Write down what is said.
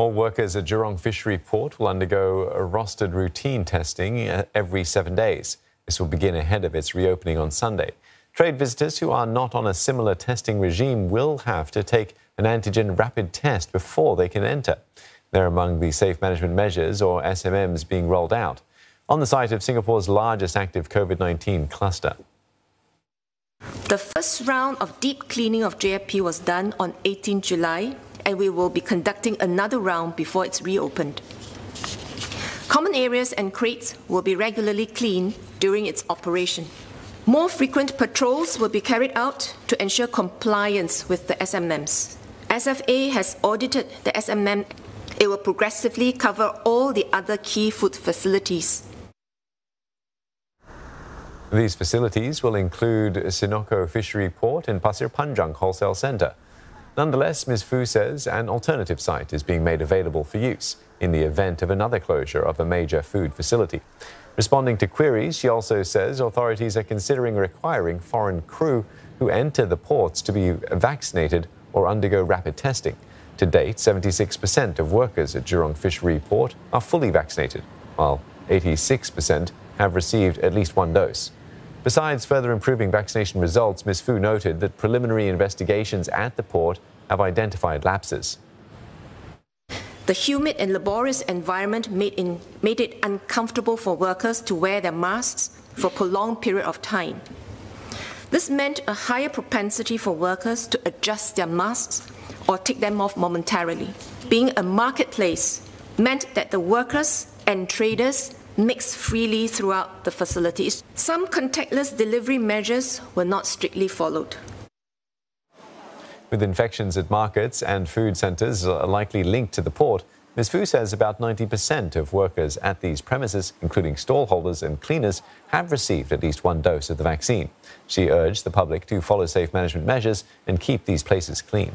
All workers at Jurong Fishery Port will undergo a rostered routine testing uh, every seven days. This will begin ahead of its reopening on Sunday. Trade visitors who are not on a similar testing regime will have to take an antigen rapid test before they can enter. They're among the safe management measures, or SMMs, being rolled out on the site of Singapore's largest active COVID 19 cluster. The first round of deep cleaning of JFP was done on 18 July, and we will be conducting another round before it's reopened. Common areas and crates will be regularly cleaned during its operation. More frequent patrols will be carried out to ensure compliance with the SMMs. SFA has audited the SMM. It will progressively cover all the other key food facilities. These facilities will include Senoko Fishery Port and Pasir Panjang Wholesale Centre. Nonetheless, Ms. Fu says an alternative site is being made available for use in the event of another closure of a major food facility. Responding to queries, she also says authorities are considering requiring foreign crew who enter the ports to be vaccinated or undergo rapid testing. To date, 76% of workers at Jurong Fishery Port are fully vaccinated, while 86% have received at least one dose. Besides further improving vaccination results, Ms. Fu noted that preliminary investigations at the port have identified lapses. The humid and laborious environment made, in, made, it uncomfortable for workers to wear their masks for a prolonged period of time. This meant a higher propensity for workers to adjust their masks or take them off momentarily. Being a marketplace meant that the workers and traders mixed freely throughout the facilities. Some contactless delivery measures were not strictly followed. With infections at markets and food centres likely linked to the port, Ms. Fu says about 90% of workers at these premises, including stallholders and cleaners, have received at least one dose of the vaccine. She urged the public to follow safe management measures and keep these places clean.